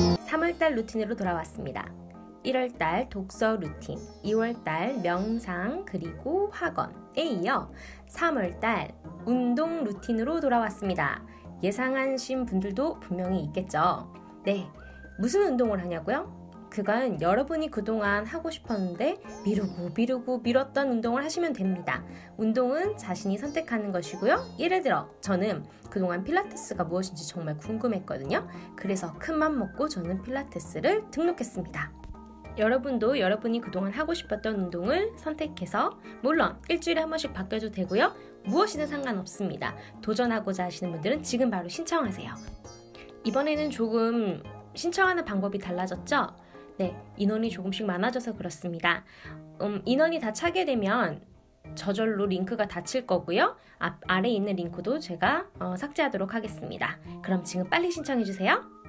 1월달 루틴으로 돌아왔습니다. 1월달 독서 루틴, 2월달 명상, 그리고 학원에 이어 3월달 운동 루틴으로 돌아왔습니다. 예상하신 분들도 분명히 있겠죠. 네. 무슨 운동을 하냐고요? 그건 여러분이 그동안 하고 싶었는데 미루고 미루고 미뤘던 운동을 하시면 됩니다. 운동은 자신이 선택하는 것이고요. 예를 들어 저는 그동안 필라테스가 무엇인지 정말 궁금했거든요. 그래서 큰맘 먹고 저는 필라테스를 등록했습니다. 여러분도 여러분이 그동안 하고 싶었던 운동을 선택해서 물론 일주일에 한 번씩 바뀌어도 되고요. 무엇이든 상관없습니다. 도전하고자 하시는 분들은 지금 바로 신청하세요. 이번에는 조금 신청하는 방법이 달라졌죠? 네, 인원이 조금씩 많아져서 그렇습니다. 음, 인원이 다 차게 되면 저절로 링크가 닫힐 거고요. 앞, 아래에 있는 링크도 제가 어, 삭제하도록 하겠습니다. 그럼 지금 빨리 신청해주세요.